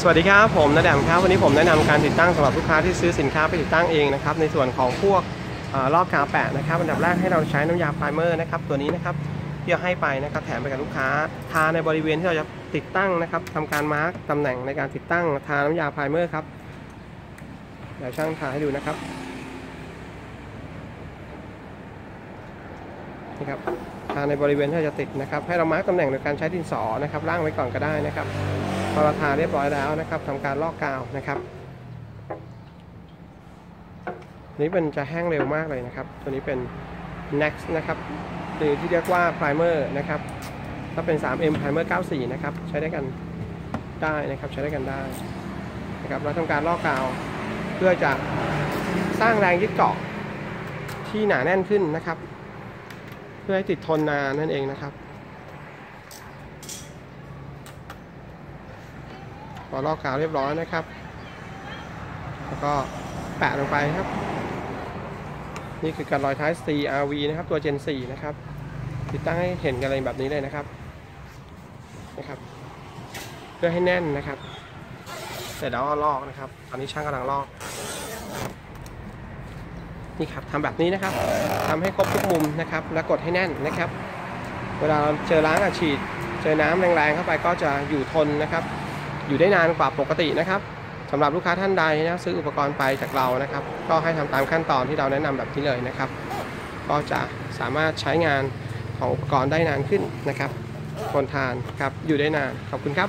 สวัสดีครับผมน้าแดมครับวันนี้ผมแนะนำการติดตั้งสำหรับลูกค้าที่ซื้อสินค้าไปติดตั้งเองนะครับในส่วนของพวกเอ่อลอกกาวแปะนะครับอันดับแรกให้เราใช้น้ำยา primer นะครับตัวนี้นะครับที่เราให้ไปนะครับแถมไปกับลูกค้าทาในบริเวณที่เราจะติดตั้งนะครับทำการ mark ตำแหน่งในการติดตั้งทาน้ำยา primer ครับเดี๋ยวช่างทาให้ดูนะครับนี่ครับทาในบริเวณที่เราจะติดนะครับ ให้เรา mark ตำแหน่งโดยการใช้ดินสอนะครับร่างไว้ก่อนก็ได้นะครับ พอเราทาเรียบร้อยแล้วนะครับทำการลอกกาวนะครับนี่เป็นจะแห้งเร็วมากเลยนะครับ ตัวนี้เป็น next นะครับหรือที่เรียกว่า primer นะครับถ้าเป็น 3M primer 94 นะครับ ใช้ได้กันได้นะครับ ใช้ได้กันได้นะครับเราทำการลอกกาวเพื่อจะสร้างแรงยึดเกาะที่หนาแน่นขึ้นนะครับ เพื่อให้ติดทนนานนั่นเองนะครับ พอลอกกาวเรียบร้อยนะครับ แล้วก็แปะลงไปครับ นี่คือการรอยท้าย CRV นะครับ ตัว Gen 4 นะครับ ติดตั้งให้เห็นกันเลยแบบนี้เลยนะครับนะครับ เพื่อให้แน่นนะครับ เสร็จแล้วก็ลอกนะครับ ตอนนี้ช่างกำลังลอกนี่ครับทำแบบนี้นะครับทำให้ครบทุกมุมนะครับ แล้วกดให้แน่นนะครับ เวลาเราเจอล้างอัดฉีด เจอน้ำแรงๆเข้าไปก็จะอยู่ทนนะครับ อยู่ได้นานกว่าปกตินะครับสำหรับลูกค้าท่านใดนะซื้ออุปกรณ์ไปจากเรานะครับ ก็ให้ทำตามขั้นตอนที่เราแนะนำแบบนี้เลยนะครับ ก็จะสามารถใช้งานของอุปกรณ์ได้นานขึ้นนะครับทนทานครับอยู่ได้นานขอบคุณครับ